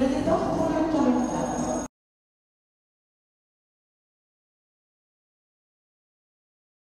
Le départ pour le talon.